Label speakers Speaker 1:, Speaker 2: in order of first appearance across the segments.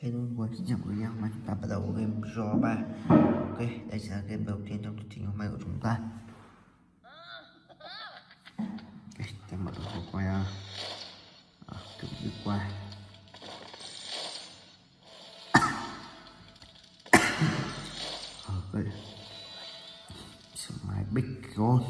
Speaker 1: Hello mọi người, xin chào mọi người hôm nay chúng ta bắt đầu game Draw 3 Ok, đây sẽ là game đầu tiên trong chương trình hôm nay của chúng ta. Okay, ta mở hồ quay à, thử đi qua Ok. My big Gold.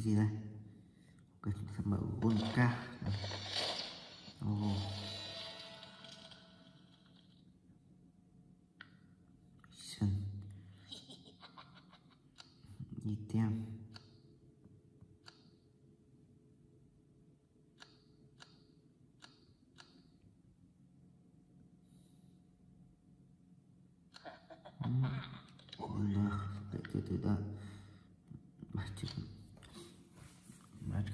Speaker 1: Widzimy.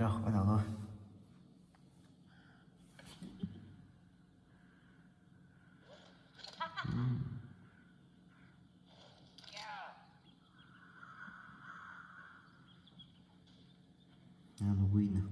Speaker 1: 行，我找到。嗯，那么贵呢？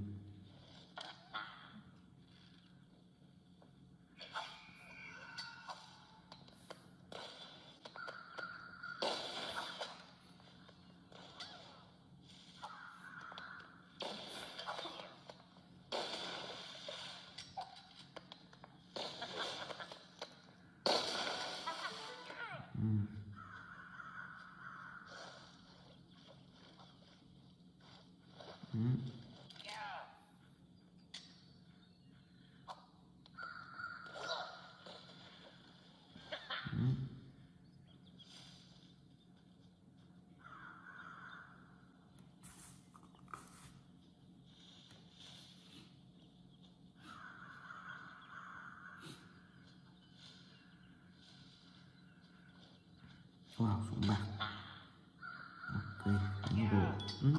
Speaker 1: Nào Wow, súng bạc Ok, những đồ. Ừ.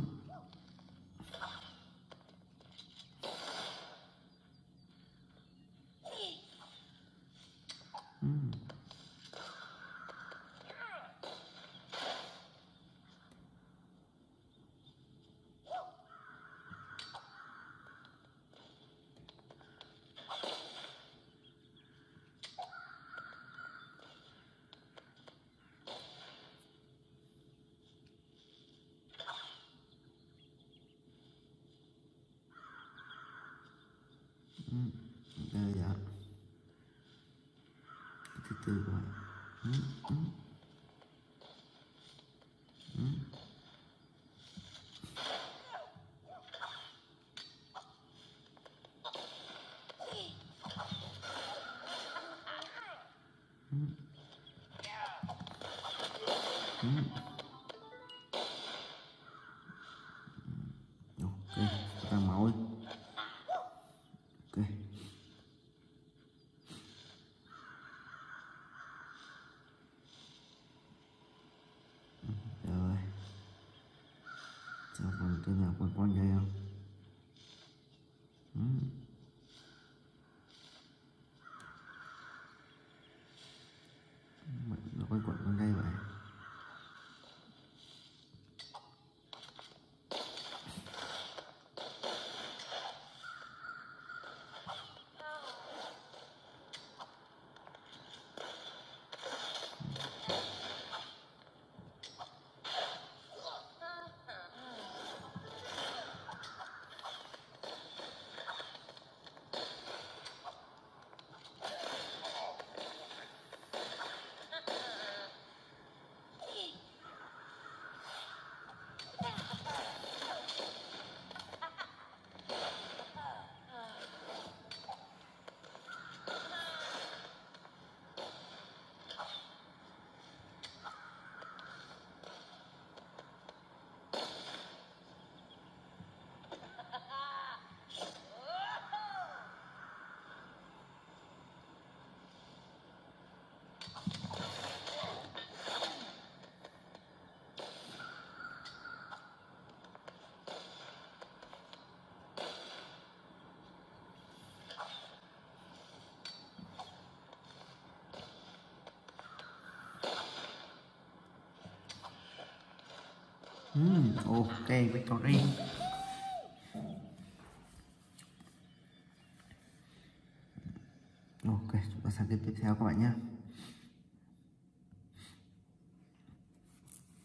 Speaker 1: Ừ. Đây ạ Từ từ các Mm, ok victory ok chúng ta sang game tiếp theo các bạn nhé.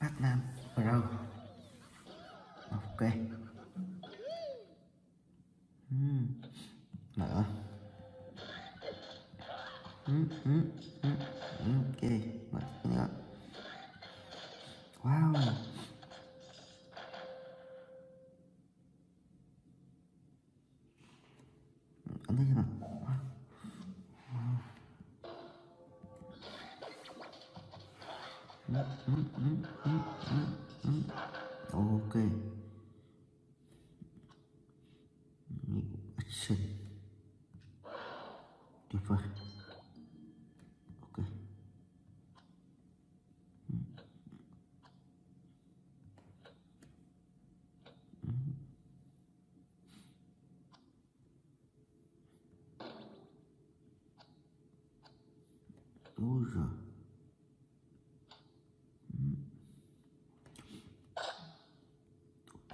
Speaker 1: Bắc Nam Pro. Ok. Mm, mở. Mm, mm, mm, ok mở wow.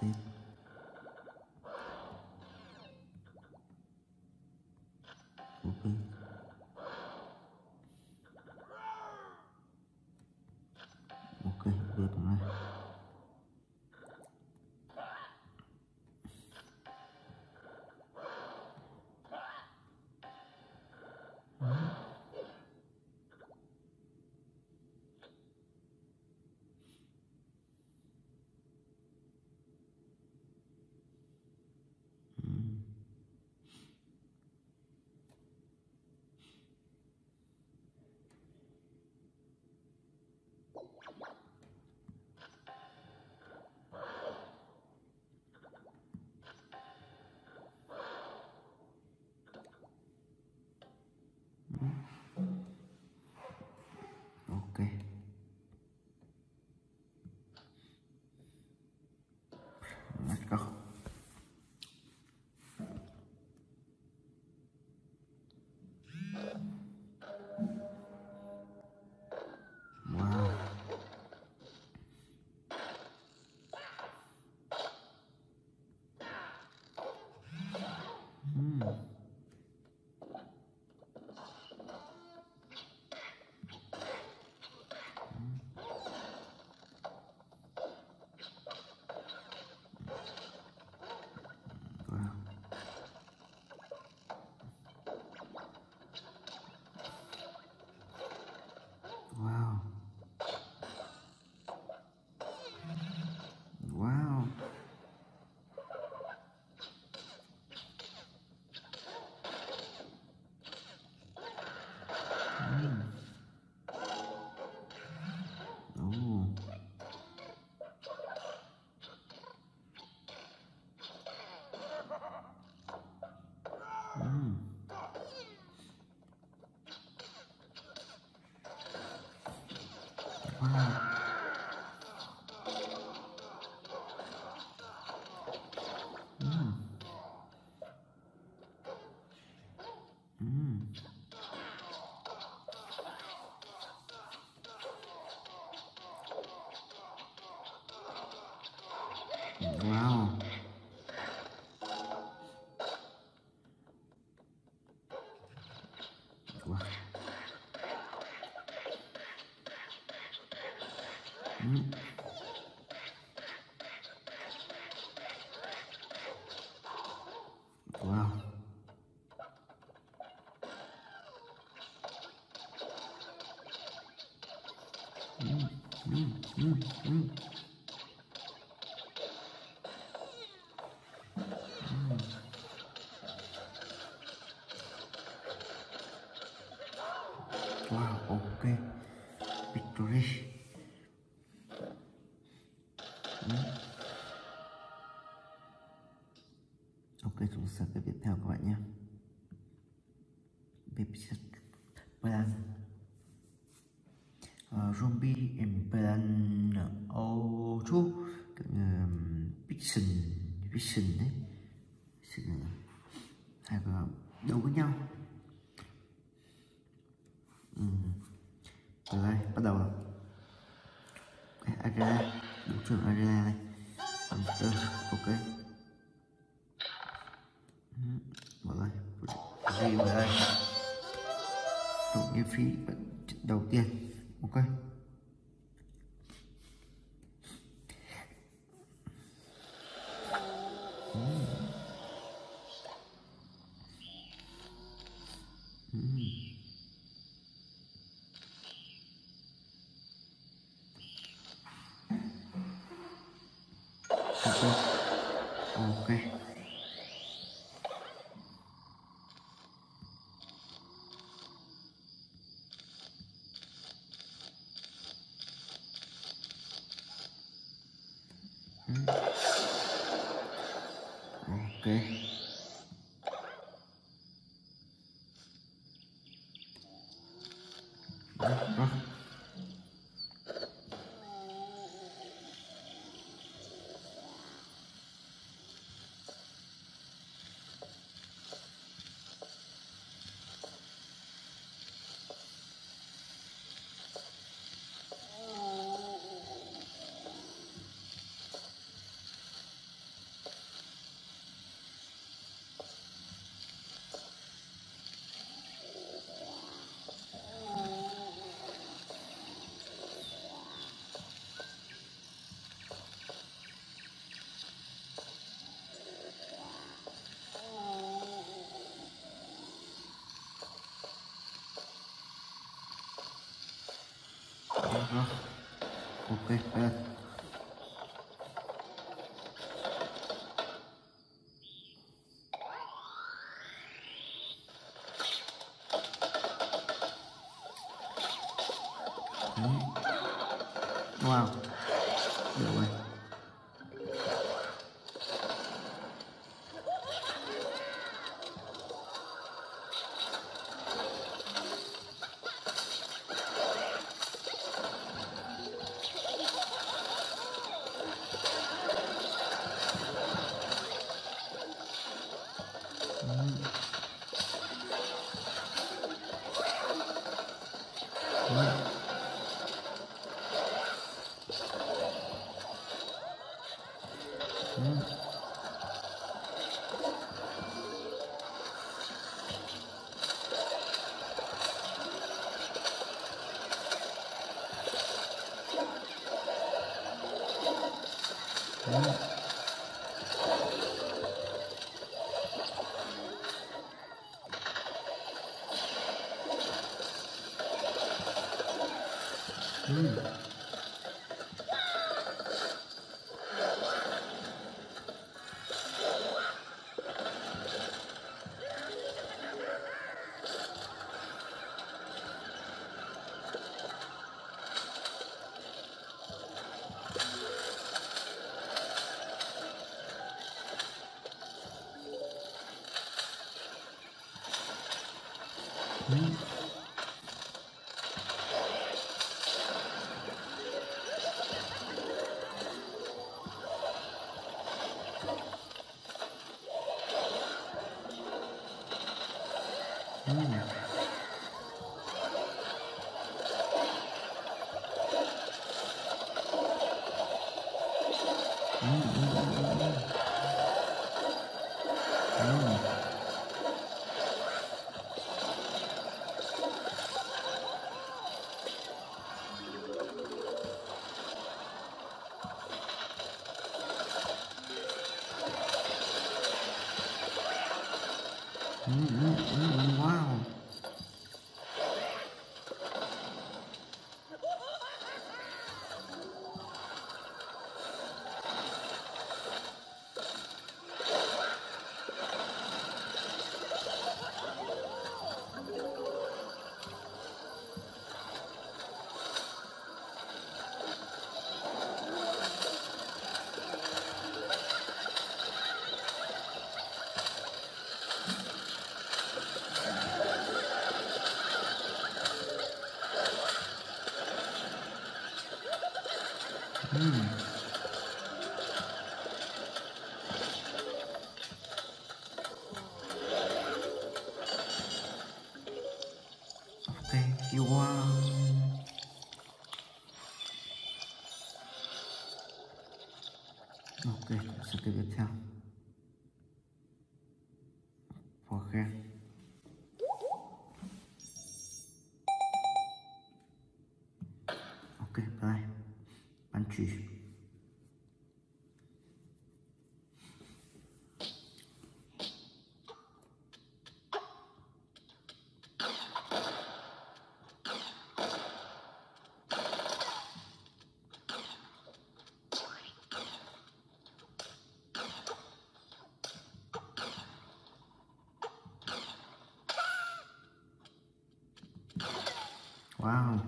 Speaker 1: Thank you. Uau. ok. hum, Victory. Sang cái tiếp theo các bạn nhé. Pepsi Plan. Uh, zombie and Plan Auto kiểu như um, Fiction Fiction đấy Fiction hai cái đấu với nhau Ờ, ok. 对，嗯 Mm-hmm. you want. Ok, that's a good theo. Wow.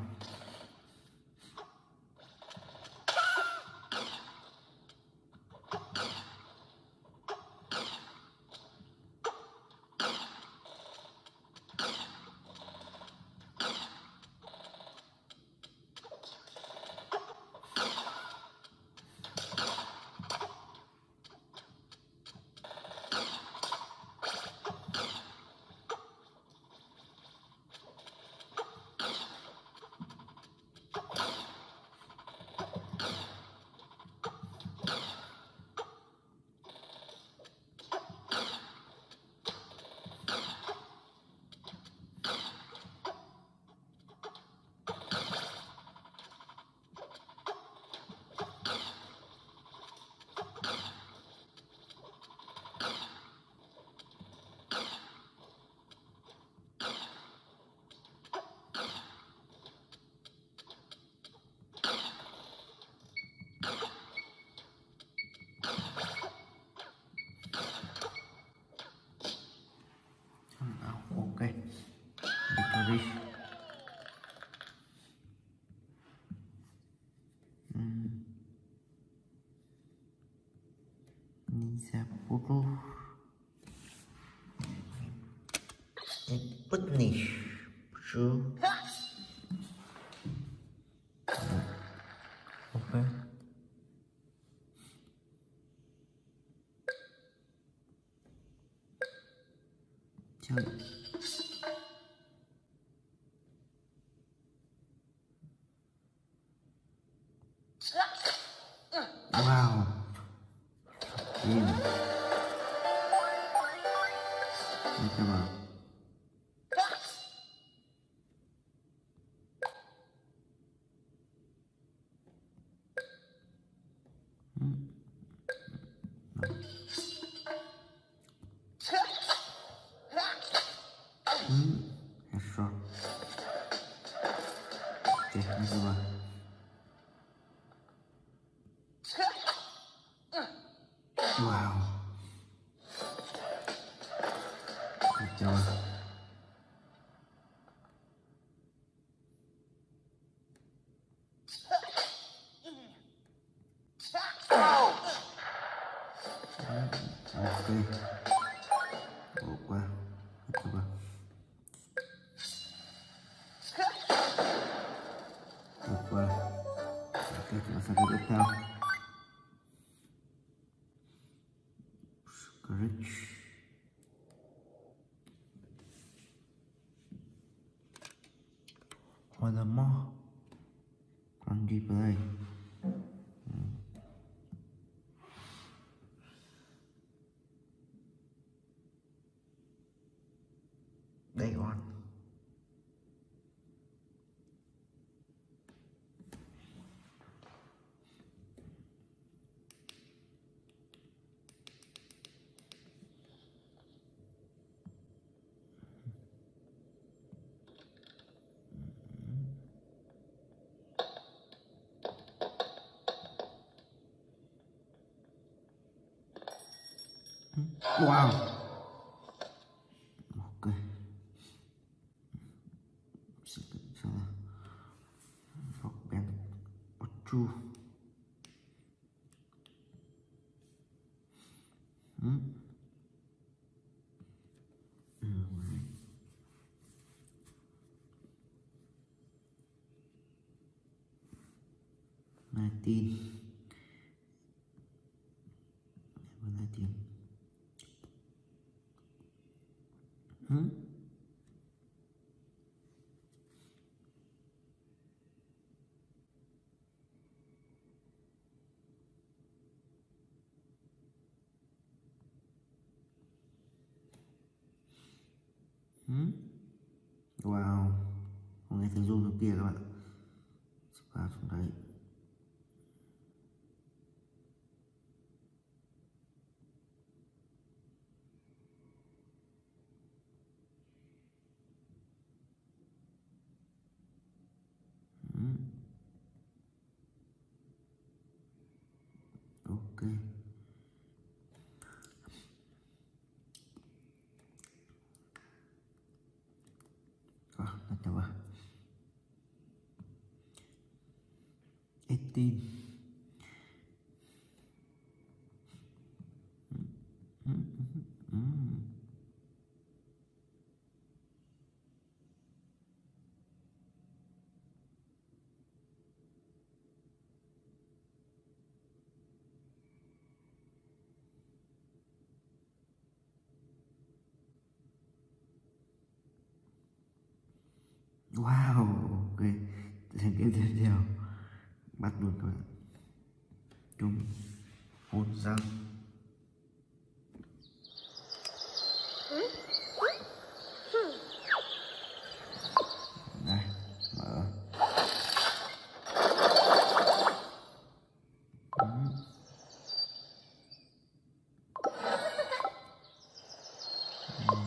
Speaker 1: Put nih, bro. Oke. Jangan. 아, 진짜. 아, 그래. wow. Ok. Sẽ sao rock band true veces uno pierde, the Wow, cái cái Bắt luôn các bạn. Chung Hôn răng Đây, mở.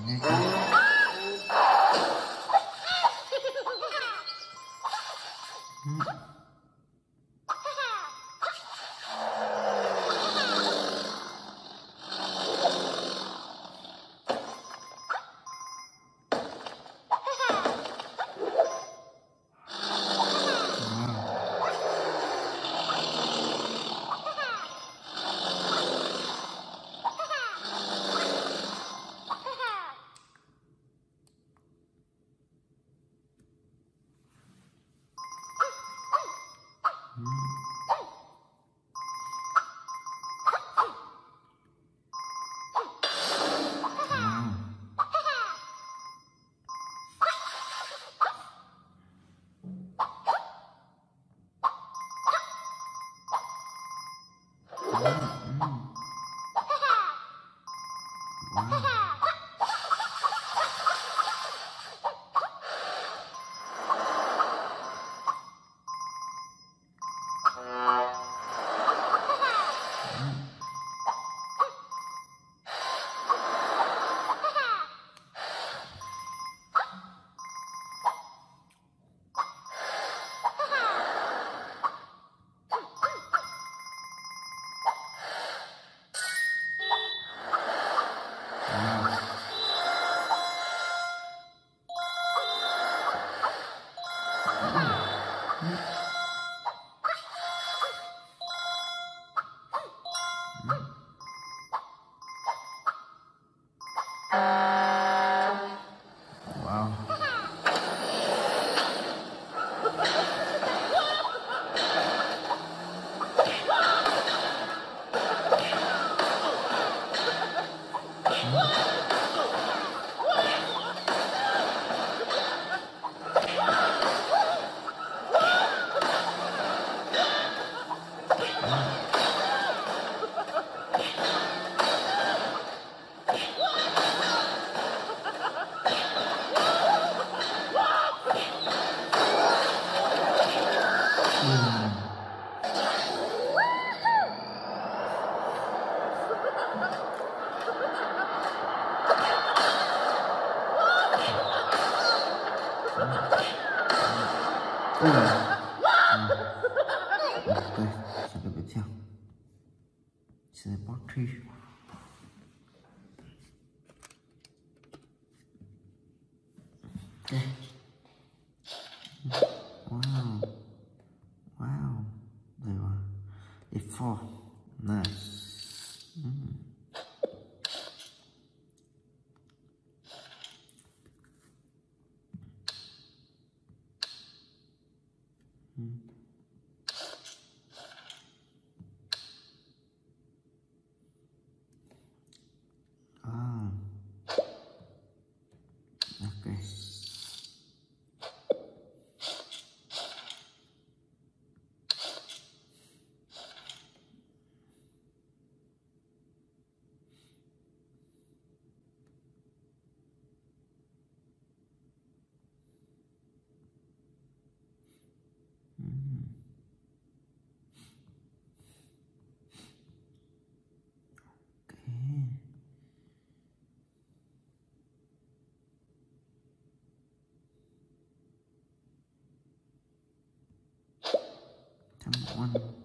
Speaker 1: Nghe Wow. Uh... 嗯对。了对别叫起
Speaker 2: 来帮吹吹 one.